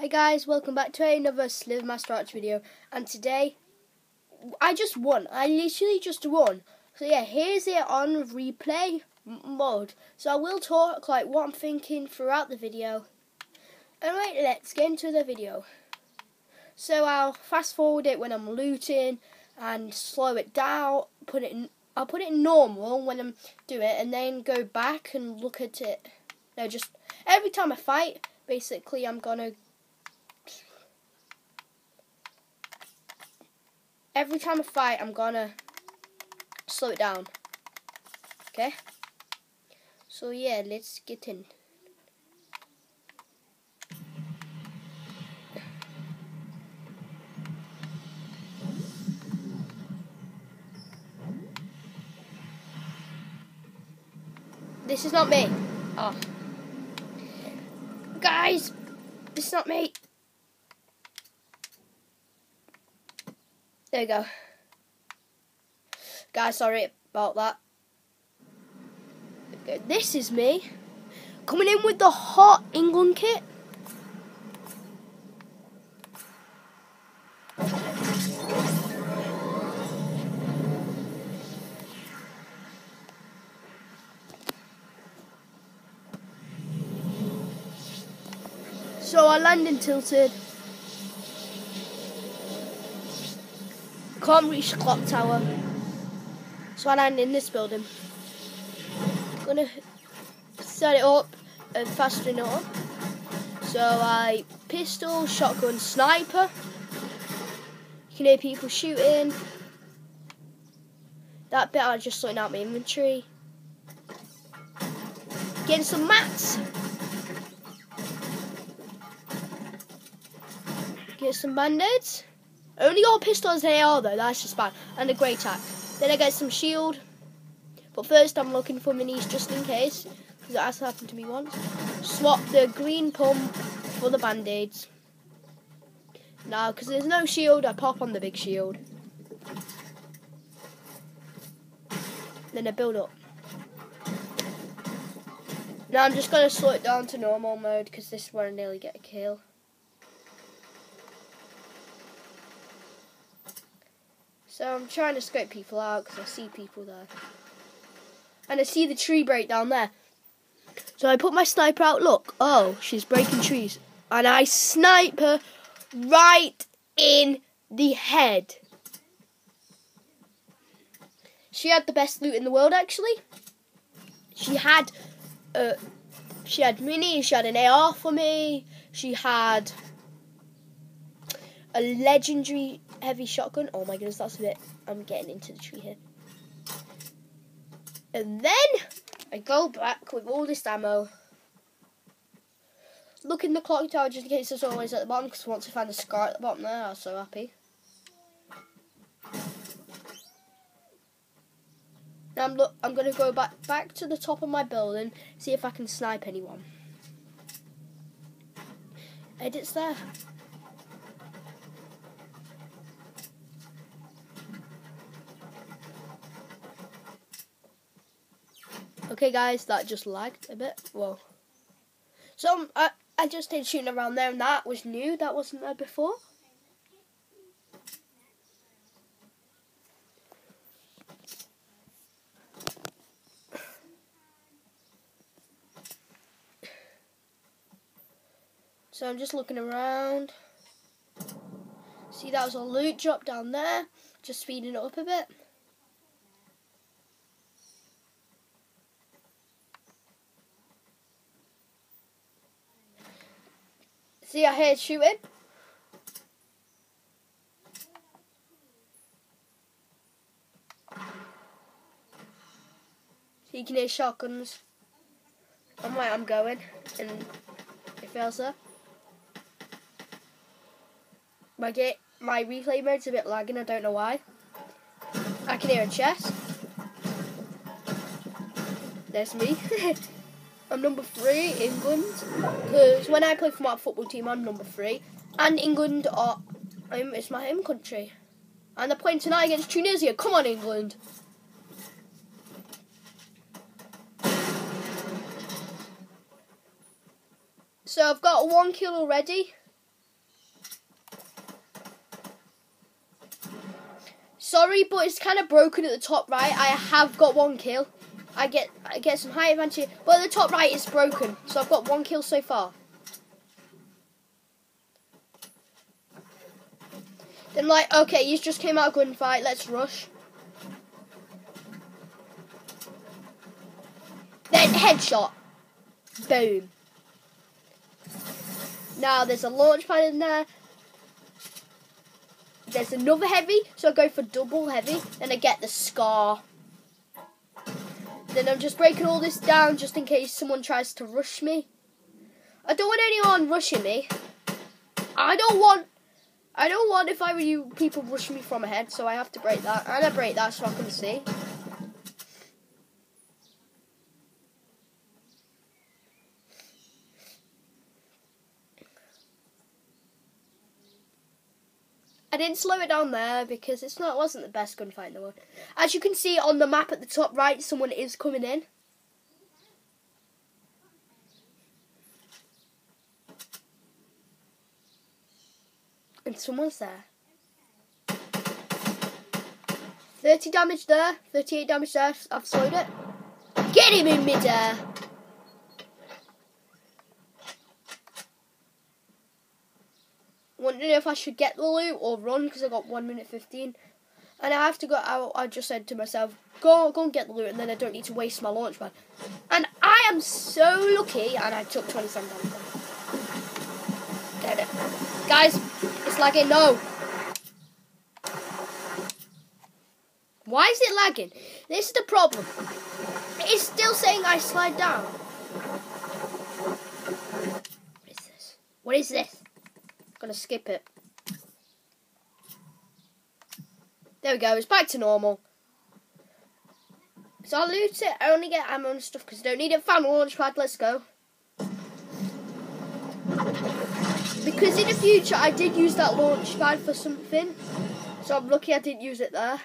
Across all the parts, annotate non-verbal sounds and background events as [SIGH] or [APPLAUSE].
Hi guys, welcome back to another Slither Master Arch video. And today, I just won. I literally just won. So yeah, here's it on replay mode. So I will talk like what I'm thinking throughout the video. Alright, let's get into the video. So I'll fast forward it when I'm looting and slow it down. Put it in, I'll put it in normal when I'm do it, and then go back and look at it. No, just every time I fight, basically I'm gonna every time I fight, I'm gonna slow it down. Okay? So yeah, let's get in. This is not me. Oh. Guys, this is not me. There you go. Guys, sorry about that. This is me. Coming in with the hot England kit. So our landing tilted. Can't reach the clock tower. So I land in this building. Gonna set it up uh, and fasten it up. So I pistol, shotgun, sniper. You can hear people shooting. That bit I just sorting out my inventory. Getting some mats. Get some band-aids. Only got pistols and AR though, that's just bad. And a great tack. Then I get some shield. But first I'm looking for minis just in case. Because it has happened to me once. Swap the green pump for the band-aids. Now, because there's no shield, I pop on the big shield. Then I build up. Now I'm just going to slow it down to normal mode because this is where I nearly get a kill. I'm trying to scope people out because I see people there. And I see the tree break down there. So I put my sniper out. Look. Oh, she's breaking trees. And I snipe her right in the head. She had the best loot in the world, actually. She had, uh, she had mini. She had an AR for me. She had a legendary heavy shotgun. Oh my goodness, that's a bit. I'm getting into the tree here. And then I go back with all this ammo. Look in the clock tower just in case it's always at the bottom because once I find the scar at the bottom there, I was so happy. Now I'm. I'm gonna go back back to the top of my building, see if I can snipe anyone. Edits there. Okay, guys, that just lagged a bit. Whoa. So I I just did shooting around there, and that was new. That wasn't there before. So I'm just looking around. See, that was a loot drop down there. Just speeding it up a bit. See, I hear shooting. You can hear shotguns. I'm where I'm going, and it fails there. My gate, my replay mode's a bit lagging. I don't know why. I can hear a chest. There's me. [LAUGHS] I'm number three, England, because when I play for my football team, I'm number three, and England are, um, my home country, and they're playing tonight against Tunisia. Come on, England. So I've got one kill already. Sorry, but it's kind of broken at the top right. I have got one kill. I get I get some high advantage, but the top right is broken. So I've got one kill so far. Then like, okay, he's just came out of gunfight. Let's rush. Then headshot. Boom. Now there's a launch pad in there. There's another heavy, so I go for double heavy, and I get the scar. Then I'm just breaking all this down just in case someone tries to rush me. I don't want anyone rushing me. I don't want I don't want if I were you people rushing me from ahead, so I have to break that. And I break that so I can see. I didn't slow it down there because it's not it wasn't the best gunfight in the world. As you can see on the map at the top right, someone is coming in. And someone's there. 30 damage there, 38 damage there, I've slowed it. Get him in midair! Wondering if I should get the loot or run because I got one minute fifteen, and I have to go out. I just said to myself, go go and get the loot, and then I don't need to waste my launch pad. And I am so lucky, and I took twenty seven damage. Get it, guys. It's lagging. No. Why is it lagging? This is the problem. It's still saying I slide down. What is this? What is this? Gonna skip it. There we go, it's back to normal. So I'll loot it, I only get ammo and stuff because I don't need a launch pad, let's go. Because in the future I did use that launch pad for something. So I'm lucky I didn't use it there.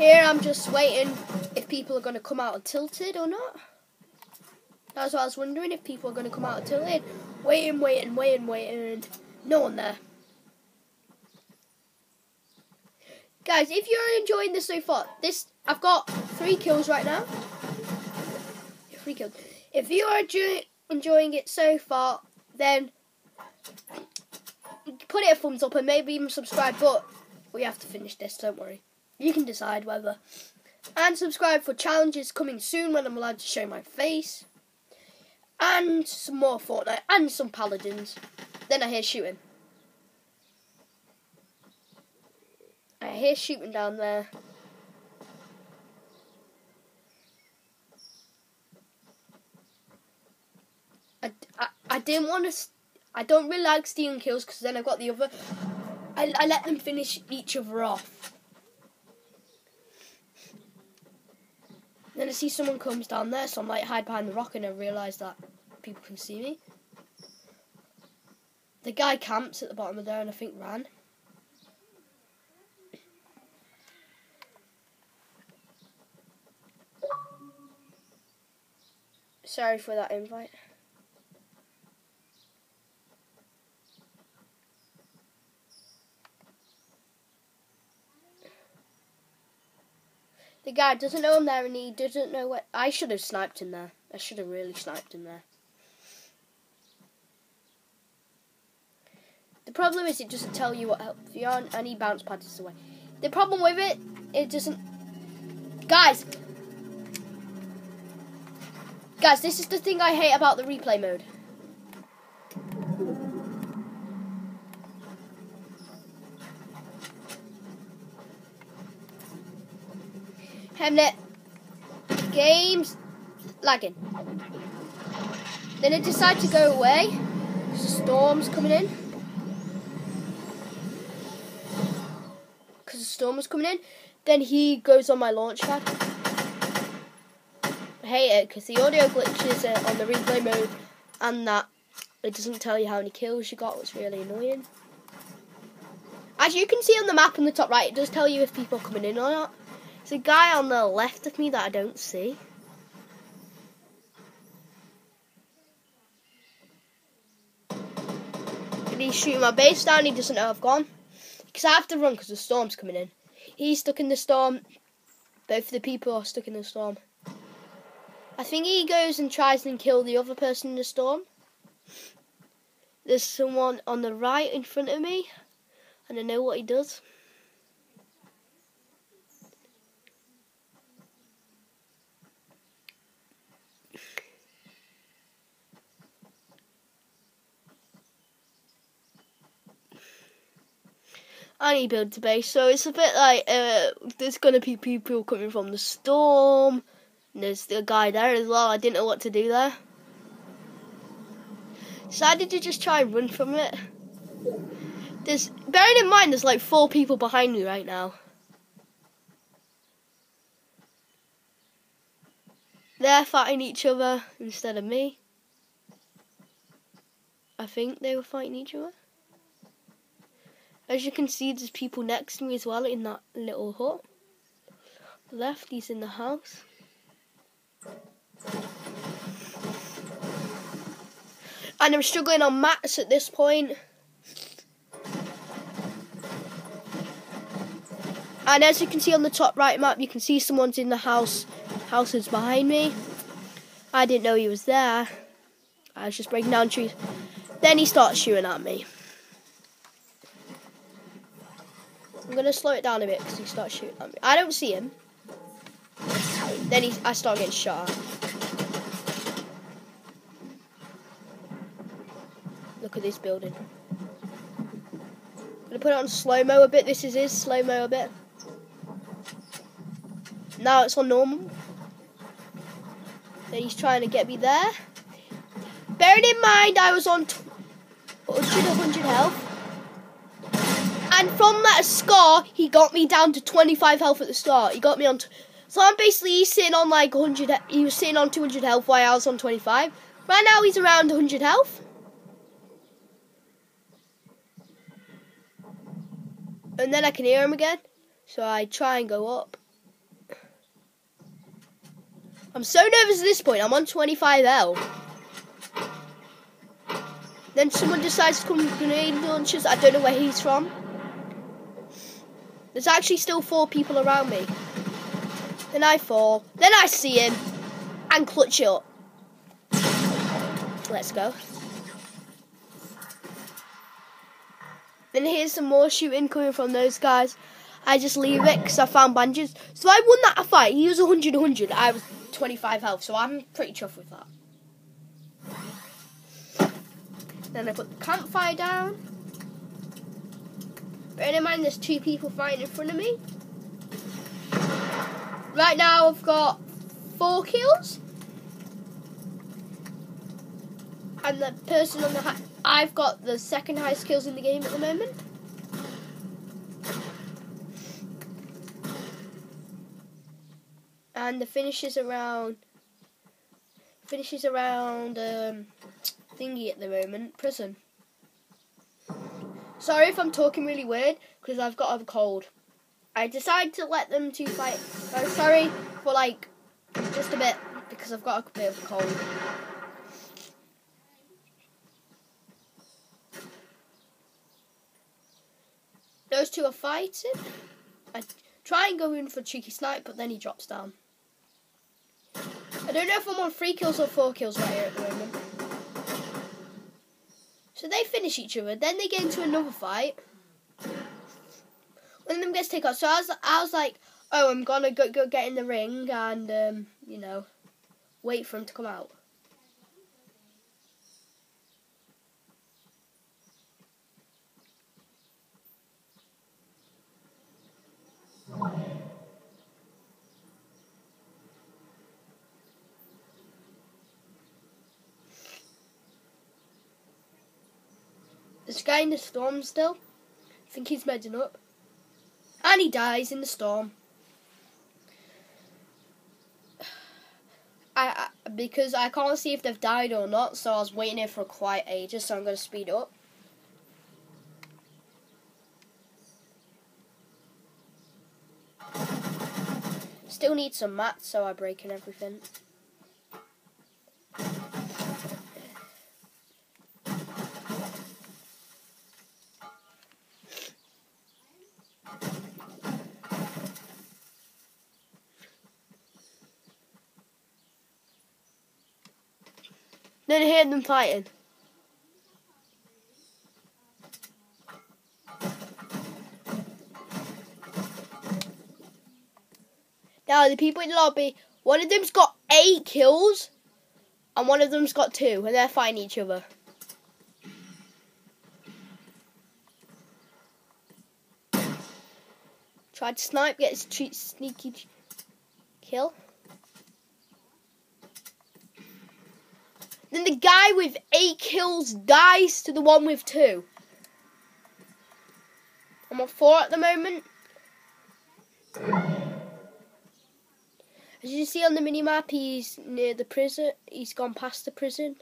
Here I'm just waiting if people are going to come out of Tilted or not. That's what I was wondering, if people are going to come out of Tilted. Waiting, waiting, waiting, waiting. And no one there. Guys, if you're enjoying this so far, this I've got three kills right now. Three kills. If you are enjoying it so far, then put it a thumbs up and maybe even subscribe. But we have to finish this, don't worry. You can decide whether. And subscribe for challenges coming soon when I'm allowed to show my face. And some more Fortnite and some Paladins. Then I hear shooting. I hear shooting down there. I, I, I didn't want to. I don't really like stealing kills because then I've got the other. I, I let them finish each other off. Then I see someone comes down there, so I'm like hide behind the rock, and I realise that people can see me. The guy camps at the bottom of there, and I think ran. Sorry for that invite. The guy doesn't know I'm there and he doesn't know what. I should have sniped him there. I should have really sniped him there. The problem is it doesn't tell you what health you're on and he bounce pads away. The problem with it, it doesn't. Guys! Guys, this is the thing I hate about the replay mode. Hemnet. Games lagging. Then it decided to go away. Storm's coming in. Because the storm was coming in. Then he goes on my launch pad. I hate it because the audio glitches on the replay mode and that it doesn't tell you how many kills you got, It's really annoying. As you can see on the map in the top right, it does tell you if people are coming in or not. There's a guy on the left of me that I don't see. basically he's shooting my base down. He doesn't know I've gone. Because I have to run because the storm's coming in. He's stuck in the storm. Both of the people are stuck in the storm. I think he goes and tries and kill the other person in the storm. There's someone on the right in front of me. And I know what he does. And he builds a base. So it's a bit like uh, there's gonna be people coming from the storm. There's the guy there as well. I didn't know what to do there. so Decided to just try and run from it. There's bearing in mind there's like four people behind me right now. They're fighting each other instead of me. I think they were fighting each other. As you can see, there's people next to me as well in that little hut. Left, he's in the house. And I'm struggling on mats at this point. And as you can see on the top right map, you can see someone's in the house. House is behind me. I didn't know he was there. I was just breaking down trees. Then he starts shooting at me. I'm gonna slow it down a bit because he starts shooting at me. I don't see him. Then he, I start getting shot. Look at this building. I'm gonna put it on slow mo a bit. This is his slow mo a bit. Now it's on normal. Then he's trying to get me there. Bearing in mind I was on 100, 100 health. And from that scar, he got me down to 25 health at the start. He got me on. so I'm basically sitting on like 100. He was sitting on 200 health while I was on 25. Right now he's around 100 health. And then I can hear him again. So I try and go up. I'm so nervous at this point. I'm on 25L. Then someone decides to come with grenade launchers. I don't know where he's from. There's actually still four people around me. Then I fall. Then I see him. And clutch it up. Let's go. Then here's some more shooting coming from those guys. I just leave it because I found bandages. So I won that fight. He was 100 100. I was 25 health. So I'm pretty chuffed with that. Then I put the campfire down. Bear in mind there's two people fighting in front of me. Right now I've got four kills. And the person on the high, I've got the second highest kills in the game at the moment. And the finish is around finishes around um, thingy at the moment, prison. Sorry if I'm talking really weird, because I've got a cold. I decided to let them two fight. I'm sorry for like just a bit because I've got a bit of a cold. Those two are fighting. I try and go in for cheeky snipe, but then he drops down. I don't know if I'm on three kills or four kills right here at the moment. So they finish each other. Then they get into another fight. One of them gets taken out. So I was, I was like, oh, I'm gonna go, go get in the ring and um, you know, wait for him to come out. There's a guy in the storm still. I think he's medding up. And he dies in the storm. [SIGHS] I, I, because I can't see if they've died or not, so I was waiting here for quite ages, so I'm going to speed up. Still need some mats, so I break and everything. Them fighting. Now the people in the lobby, one of them's got eight kills, and one of them's got two, and they're fighting each other. Tried to snipe, gets a sneaky kill. Then the guy with eight kills dies to the one with two. I'm on four at the moment. As you see on the mini map, he's near the prison. He's gone past the prison.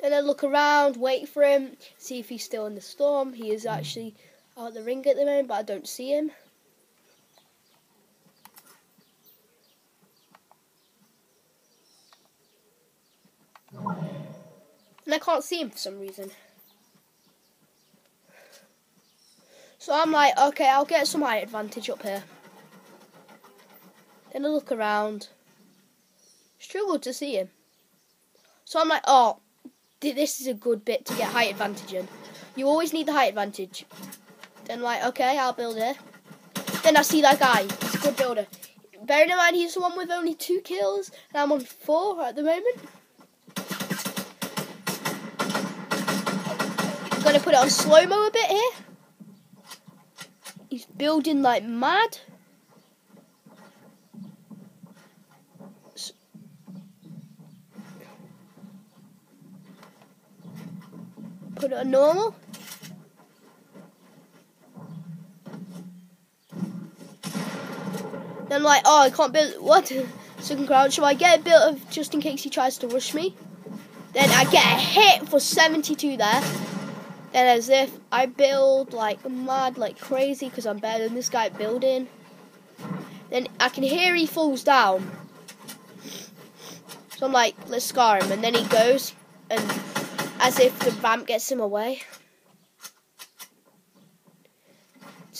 Then I look around, wait for him, see if he's still in the storm. He is actually out the ring at the moment, but I don't see him. And I can't see him for some reason. So I'm like, okay, I'll get some height advantage up here. Then I look around. Struggle to see him. So I'm like, oh, this is a good bit to get height advantage in. You always need the height advantage. Then like, okay, I'll build it. Then I see that guy. He's a good builder. Bearing in mind he's the one with only two kills, and I'm on four at the moment. I'm gonna put it on slow mo a bit here. He's building like mad. Put it on normal. I'm like, oh, I can't build what [LAUGHS] second crouch. So I get a build of just in case he tries to rush me. Then I get a hit for 72 there. Then as if I build like mad, like crazy, because I'm better than this guy building. Then I can hear he falls down. So I'm like, let's scar him. And then he goes, and as if the ramp gets him away.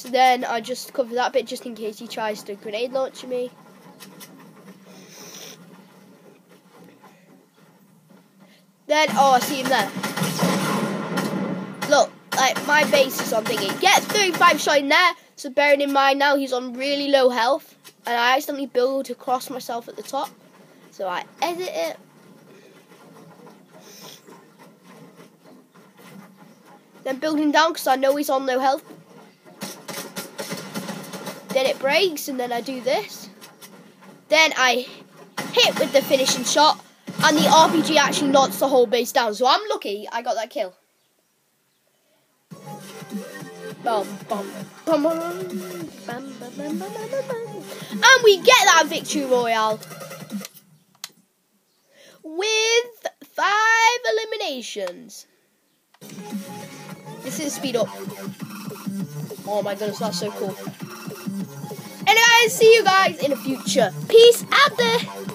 So then I just cover that bit just in case he tries to grenade launch me. Then, oh, I see him there. Look, like my base is on thingy. Get 35 shot in there. So bearing in mind now he's on really low health. And I accidentally build across myself at the top. So I edit it. Then building down because I know he's on low health. Then it breaks and then I do this. Then I hit with the finishing shot and the RPG actually knocks the whole base down. So I'm lucky I got that kill. And we get that victory royale with five eliminations. This is speed up. Oh my goodness, that's so cool. And guys, see you guys in the future. Peace out there.